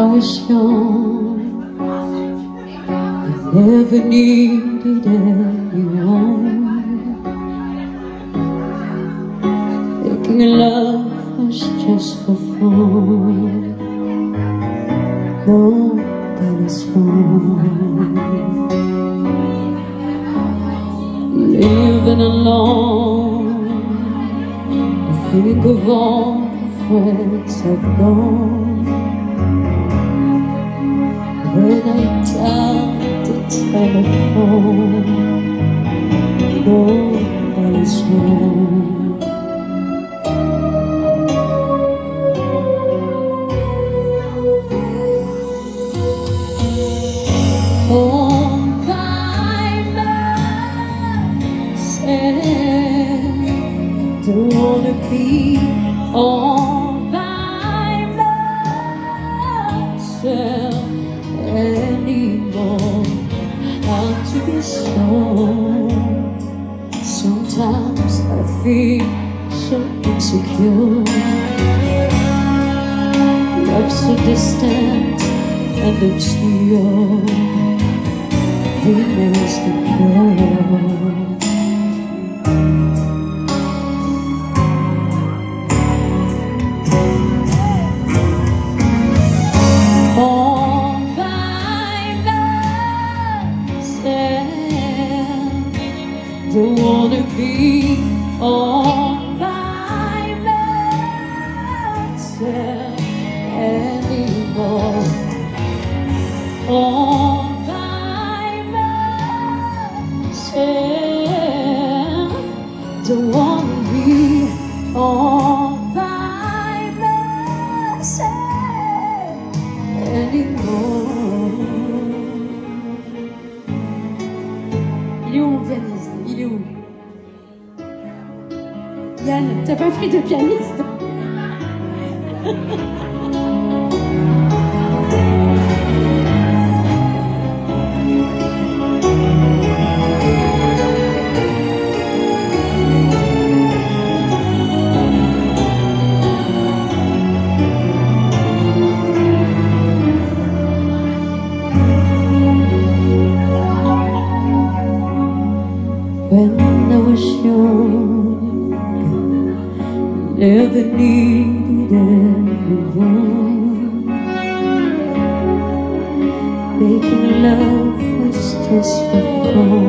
I was young, I never needed anyone. Making love was just for fun. Nobody's wrong. Living alone, I think of all the friends I've known. When I dial the telephone, nobody's home. All by myself, don't wanna be all by myself insecure. Love so distant and obscure. He makes me pure. All by myself, don't wanna be T'as pas pris de pianiste Making love was just for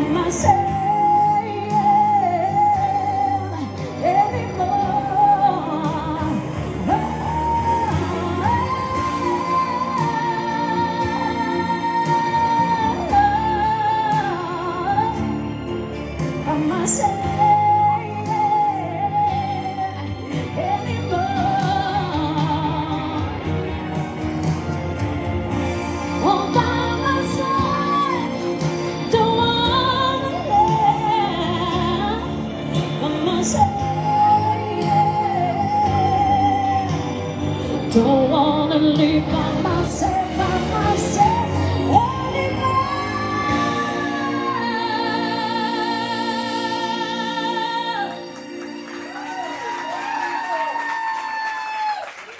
By myself. Myself